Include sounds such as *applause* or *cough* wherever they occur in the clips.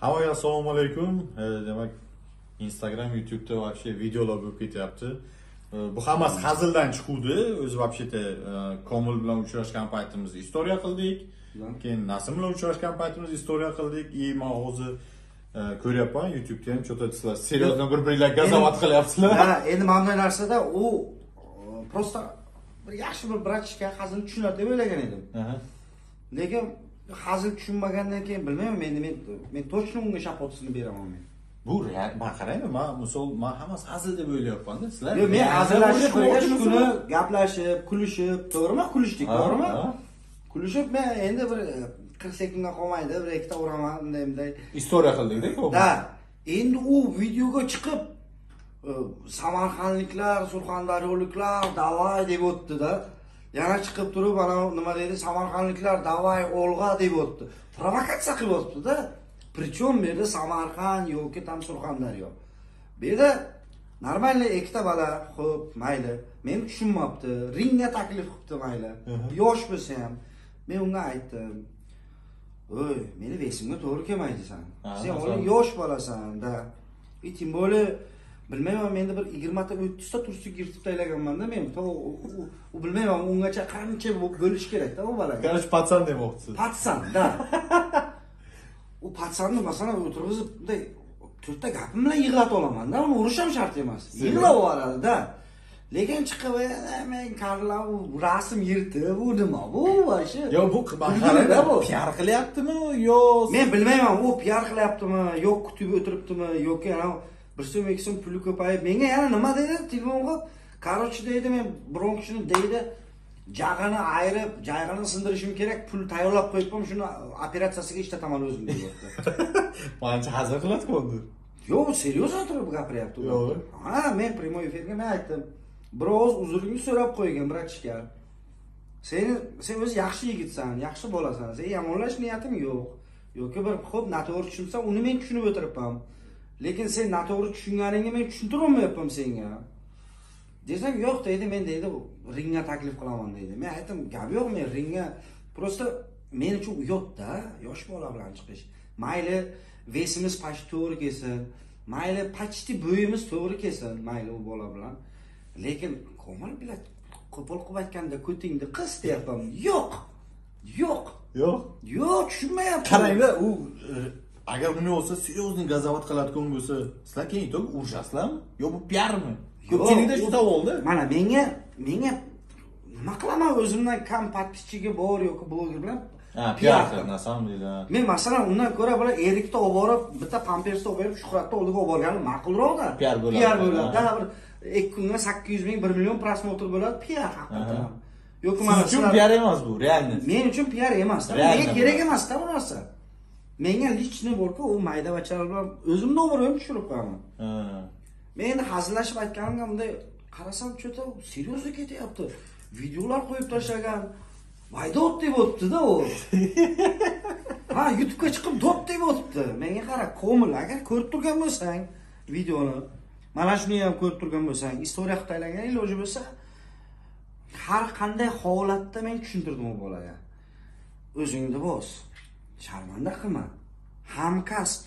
Hammaga assalomu alaykum. E, Demak, Instagram, YouTube'da вообще videolar bo'lib ketyapti. E, Bu hammasi hazildan chiquvdi. O'zi вообще-то e, Komil bilan uchrashgan paytimizda istoriya qildik. Keyin Nasim bilan uchrashgan paytimizda istoriya qildik. И men hozir ko'ryapman YouTube'da ham cho'ta sizlar серьезно bir-biringlar gazovat qilyapsizlar. ha endi mana bunday narsada u просто bir yaxshi bir bratishka hazil tushunadi deb o'ylagan edim lekin hazil tushunmagandan keyin bilmayman endi men men точно unga shapotisini beraman men Bu men qarayman, men misol men hammasi hazil deb o'ylayapman-da. Sizlar Yo'q, men hazillashib shu kuni gaplashib kulishib to'g'rimi kulishdik to'g'rimi kulishib men endi bir qirq sekundga qolmaydi bir ikkita uraman bunday bunday Istoriya qildik-da ko'p. da endi u videoga chiqib e, samarqandliklar surxondaryoliklar davay deb o'tdida yana chiqib turib ana nima deydi samarqandliklar davay olg'a deb o'tdi provokatsiya qilib o'tibdida причем bu yerda samarqand yoki tam surxondaryo bu yerda нормальный ikkita bola xo'p mayli meni tushunmabdi ringga taklif qilibdi mayli yosh bo'lsa ham men unga aytdim Oy, meni vesimga to'g'ri kelmaydi san. Sen yosh bolasan da. И тем более bilmayman menda bir 20 ta 30 ta tursuk yirtib tashlaganman-da men. U- u- u bilmayman ungacha qancha bu- bo'lish kerak-da u bolaga. Короче, patsan demoqchisiz. Patsan, da. u patsanni *laughs* masalan o'tirg'izib bunday to'rtta gapim bilan yig'latib olaman-da, uni urish ham shart emas. Yig'lab yuboradi da. Lekin chiqib "Eh, men karla u rasm yirtib, bu nima bu vashi? Yo bu bu. PR qilyaptimi yo Men bilmayman u PR qilyaptimi, yo kutib o'tiribdimi, yoki bir so'm ikki so'm puli ko'payib menga yana nima deydi telefonga короче deydi men biron kishini deydi jag'ini ayirib jag'ini sindirishim kerak pul tayyorlab qo'yibman shuni operatsiyasiga ishlataman o'zim deyapti mancha hazil qiladi-ku endi. yo'q серьезно turib gapiryapti. Yo'q. ha men прямой efirga men aytdim biroz uzrlik so'rab qo'ygan bratishka sen sen o'zi yaxshi yigitsan yaxshi bolasan sen yomonlash niyatim yo'q yoki bir xo'p noto'g'ri tushunsan uni men tushunib o'tiribman lekin sen noto'g'ri tushunganingni men tushuntirolmayapman senga. Desam yo'q deydi men deydi ringga taklif qilaman deydi men aytdim gap yo'q men ringga. Просто men uchun uyatda yosh bola bilan chiqish. Mayli vesimiz почти to'g'ri kelsin. Mayli почти bo'yimiz to'g'ri kelsin mayli u bola bilan. Lekin komil bilan qo'pol qilib aytganda ko'tingni qis deyapman. Yo'q yo'q. Yo'q. yo'q tushunmayapman. Qarangda u agar uni olsa серьезный gazovat qiladigan bo'lsa, sizlar keyin itoq urishasizlarmi? Yo bu PRmi? Ko'pchilikda shu savolda. mana menga menga nima qilaman o'zimdan kam подписчиги bor yoki bloger bilan PR na samom deydi. men masalan undan ko'ra bir erikni olib borib bitta pampersni olib berib shuhratni oldiga olib borganim ma'qulroqda PR bo'ladi. PR bo'ladi da bir ikki kunga sakkiz yuz ming bir million prosmotr bo'ladi haqiqatdan Aha. yoki Siz mana uchun shular- PR emas bu, реально. men uchun PR emas menga kerak emasda bu narsa menga личный borku u maydavachalar bilan o'zim nomerimni tushirib qo'yaman. Ha. men endi hazillashib aytganimga bunday qarasam что-то серьезно ketyapti. Videolar qo'yib tashlagan. Vaydot deb o'tibdida u. *laughs* Ha youtubega chiqib dod deb o'tibdi menga qara komil agar ko'rib turgan bo'lsang videoni mana shuni ham ko'rib turgan bo'lsang istoriya qilib taylagan iloji bo'lsa har qanday holatda men tushuntirdim u bolaga. O'zingni bos sharmanda qilma. Hamkasb.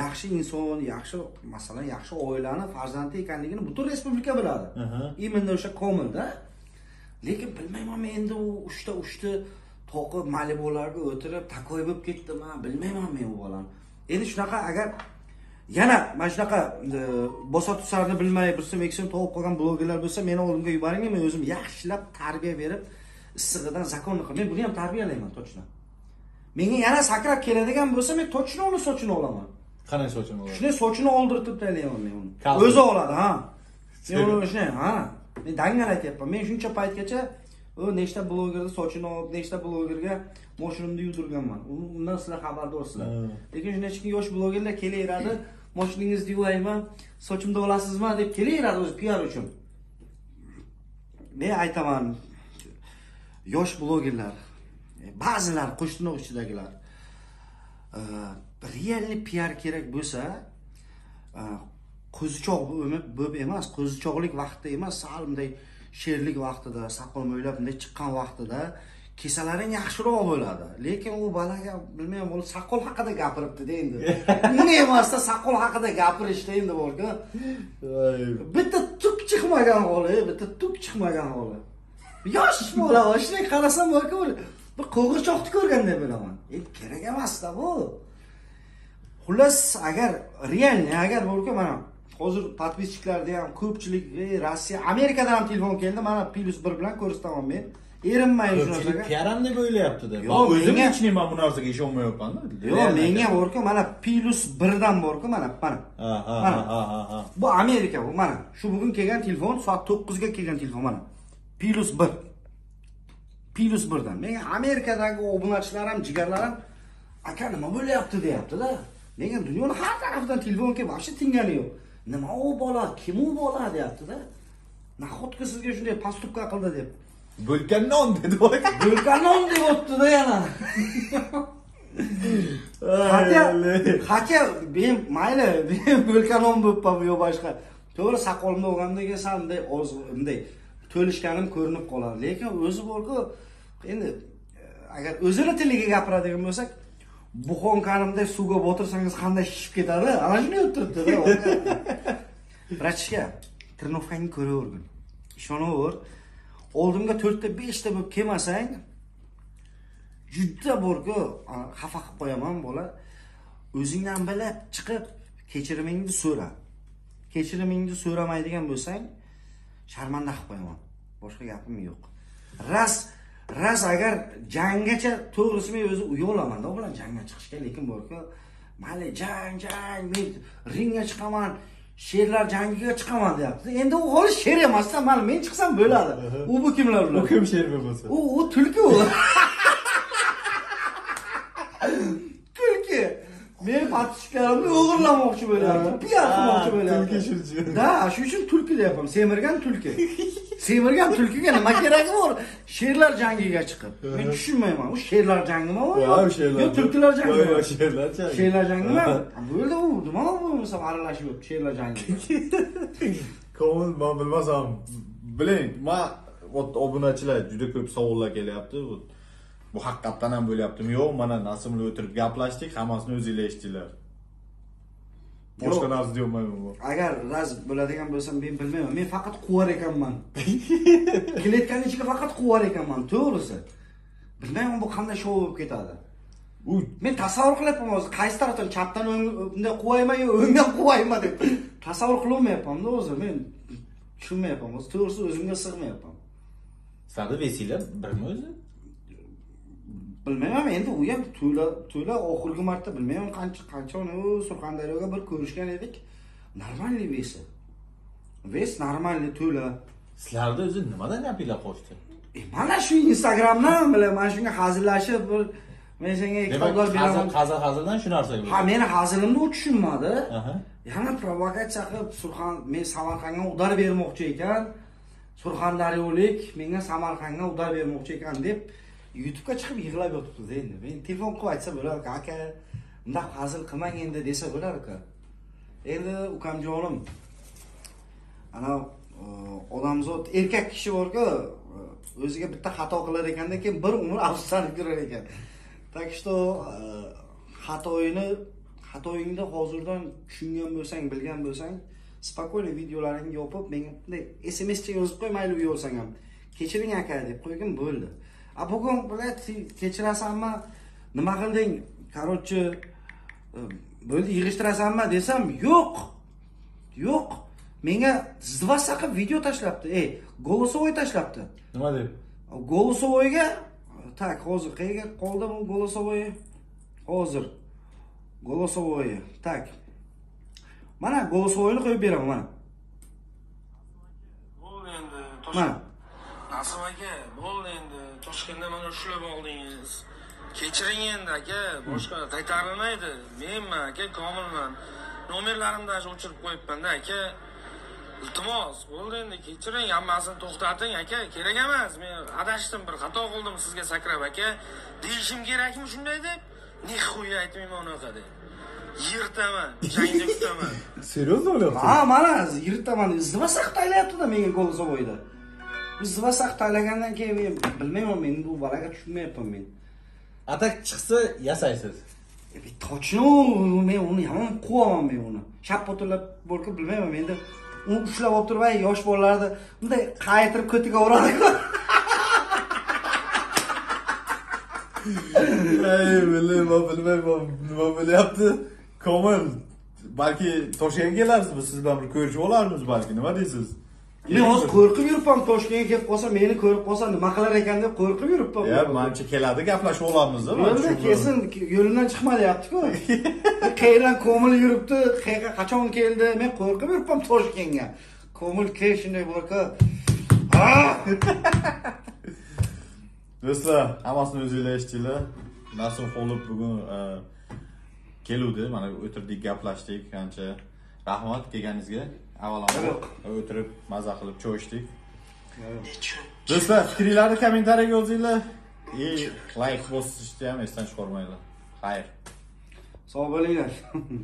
Yaxshi inson yaxshi masalan yaxshi oilani farzandi ekanligini butun respublika biladi. Именно o'sha komilda. Lekin bilmayman men endi u uchta uchta toqib malibularga o'tirib takoy bo'lib ketdimi bilmayman men u bolani endi shunaqa agar yana mana shunaqa e, bosa tusarni bilmay bir so'm ikki so'm topib qolgan blogerlar bo'lsa meni oldimga yuboring men o'zim yaxshilab tarbiya berib issig'idan zakonni qilib men buni ham tarbiyalayman точно menga yana sakrab keladigan bo'lsa men точно uni sochini olaman. Qanday sochim bo'ladi? shunday sochini oldirtib taylayman men uni. O'zi oladi ha. Men uni shunday ha. Men dangal aytyapman. Men shuncha paytgacha u nechta blogerni sochini olib nechta blogerga moshinamni yuvdirganman undan sizlar xabardorsizlar lekin shunday hech kim yosh blogerlar kelaveradi moshinangizni yuvayman sochimni olasizmi deb kelaveradi o'zi piar uchun. Men aytaman yosh blogerlar ba'zilar qo'shni ichidagilar e, realniy piar kerak bo'lsa e, qo'zichoq bo'lib- emas qo'zichoqlik vaqtda emas sal bunday sherlik vaqtida soqol mo'ylab bunday chiqqan vaqtida kesalaring yaxshiroq bo'ladi. Lekin u bolaga bilmayman bola saqol haqida gapiribdida endi. *laughs* Uni emasda saqol haqida gapirishda endi borku. Bitta tuk chiqmagan holi bitta tuk chiqmagan holi. Yosh *laughs* bola shunday qarasam borku bir qo'g'irchoqni ko'rganday bo'laman endi kerak emasda bu. Xullas agar realniy agar borku mana hozir подписчикlarda ham ko'pchilik "Ey, rossiya amerikadan ham telefon keldi. Mana plus bir bilan ko'rsataman men erinmang shu narsaga. Piar ham deb o'ylayaptida. Yo'q, o'zim ichimdan man bu narsaga ishonmayapmanda. Yo'q menga borku mana plus birdan borku mana mana. Mana. bu amerika bu mana. Shu bugun kelgan telefon soat to'qqizga kelgan telefon mana. Plus bir plus birdan. Menga amerikadagi obunachilar ham jigarlar ham aka nima bo'lyapti? deyaptida. Menga dunyoni har tarafidan telefon kelib вообще tingani yo'q. Nima u bola? Kim u bola? deyaptida. Nahotki sizga shunday поступка qildi deb. Bo'lkan non dedi *laughs* bola Gulkanon deb o'tdida yana. Hatya, hatya men mayli, *laughs* men bo'lkanon bo'libman yo boshqa. To'g'ri saqolimni olganda sal bunday oz bunday to'lishganim ko'rinib qoladi. Lekin o'zi borku endi e, agar o'zini tiliga gapiradigan bo'lsak, buxonkanimday suvga botirsangiz qanday shishib ketadi? Ana shunday o'tiribdi-da. *laughs* Brachka, tirnovkangni ko'ravergin. Ishonaver. Oldimga 4 ta 5 ta bo'lib kelmasang, juda borku xafa qilib qo'yaman bola o'zingdan bilib chiqib kechirimingni so'ra kechirimingni so'ramaydigan bo'lsang sharmanda qilib qo'yaman boshqa gapim yo'q. Ras ras agar janggacha to'g'risi men o'zi uyalaman u bilan jangga chiqishga lekin borku mayli jang jang men ringga chiqaman sherlar jangiga chiqaman deyapti. Endi u holi sher emasda mayli men chiqsam bo'ladi *laughs* u bu kimlar u ular kim sherbi bo'lsa u u tulki u. *laughs* Tulki. Meni подписчикlarimni o'g'irlamoqchi bo'lyapti piar qilmoqchi bo'lyapti tulki shunchi. da shuning uchun tulki deyapman semirgan tulki *laughs* semirgan tulkiga nima keragi bor? Sherlar jangiga chiqib. Men tushunmayman. U sherlar jangimi u yo tulkilar jangimi yo'q, sherlar jangi. sherlar jangimi bo'ldi u nima bo'lmasa aralashib yuribdi sherlar jangiga *laughs* Komil man bilmasam biling man ot- obunachilar juda ko'p savollar kelyapti Bu- bu haqiqatdan ham bo'lyaptimi? Yo'q mana nasim bilan o'tirib gaplashdik hammasini o'zinglar eshitdinglar boshqa narsa deyolmayman bu. Agar raz bo'ladigan bo'lsa men bilmayman. Men faqat quvar ekanman. *laughs* Kletkani ichiga faqat quvar ekanman to'g'risi. Bilmayman bu qanday shou bo'lib ketadi. U men tasavvur qilyapman hozir qaysi tarafdan chapdan bunday quvayman yo o'ngdan quvayman deb. Tasavvur qilolmayapmanda o'zi men tushunmayapman o'zi to'g'risi o'zimga sig'mayapman. Sizlarni vesila birmi o'zi bilmayman endi u ham to'la to'la oxirgi marta bilmayman qancha uni surxondaryoga bir ko'rishgan edik. Нормальный vesi ves нормальный to'la. Sizlarni o'zi nimadan gapinglar qochdi? E, mana shu instagramdan bilan mana shunga hazillashib bir men senga kitoblar beraman. hazil hazildan shu narsa ha meni hazilimni u tushunmadi. Yana provokatsiya qilib surxon men samarqandga udar bermoqchi ekan. Surxondaryolik menga samarqandga udar bermoqchi ekan deb youtubega chiqib yig'lab yotibdi endi men telefon qilib aytsa bo'lar ekan aka undaq hazil qilmang endi desa bo'lar ekan endi ukamjonim ana odamzod erkak kishi borku o'ziga bitta xato qilar ekanda keyin bir umr afsuslanib yurar ekan так что xatoyini xatoyingni hozirdan tushungan bo'lsang bilgan bo'lsang спокойно videolaringni yopib menga bunday smscha yozib qo'y mayli uyalsang ham kechiring aka deb qo'ygin bo'ldi a bugun блядь kechirasanmi nima qilding короче bo'ldi yig'ishtirasanmi desam yo'q yo'q menga zvasa qilib video tashlabdi ey голосовой tashlabdi nima deb голосовойga так hozir qayerga qoldi bu голосовой? Hozir голосовой. Так. Mana голосовойni qo'yib beraman mana bo'ldi endi mana nasim aka bo'ldi toshkentda mana ushlab oldingiz. Kechiring endi aka. Boshqa qaytarilmaydi. Menman aka komilman. Nomerlarimni даже o'chirib qo'yibmanda aka. Iltimos bo'ldi endi kechiring hammasini to'xtating aka. Kerak emas men adashdim bir xato qildim sizga sakrab aka. Deyishim kerakmi shunday deb? Nixuya aytmayman unaqa deb. Yirtaman jangda kutaman серьезно *laughs* o'ylayapsiz ha mana yirtaman. Zvasa qilib taylayaptida menga голосовойda biz zivasaq tanlagandan keyin men bilmayman men bu bolaga tushunmayapman men. Atak chiqsa yasaysiz. E, точно men uni yomon quvaman men uni. Shappotilab bo'lib bilmayman menda uni ushlab olib turib ay yosh bolalarni bunday qaytirib ko'tiga uradiku *laughs* Ey bilmayman bilmayman nima bo'lyapti? Komil balki toshkentga kelarsiz biz siz bilan bir ko'rishib olarmiz balki nima deysiz men hozir qo'rqib yuribman toshkentga kelib qolsa meni ko'rib qolsa nima qilar ekan deb qo'rqib yuribman. Manimcha keladi gaplashib olamiz yo'lda kelsin yo'limdan chiqmayaptiku. Qayerdan ko'mil yuribdi qayerga qachon keldi? Men qo'rqib yuribman toshkentga. Ko'mil kel shunday borku *laughs* do'stlar hammasini o'zinglar eshitdinglar nasim xolib bugun e, keluvdi mana o'tirdik gaplashdik ancha rahmat kelganingizga avvalambor o'tirib maza qilib choy ichdik do'stlar fikringlarni kommentariyaga yozinglar. И layk bosishni ham esdan chiqarmanglar xayr. Sog' bo'linglar *laughs*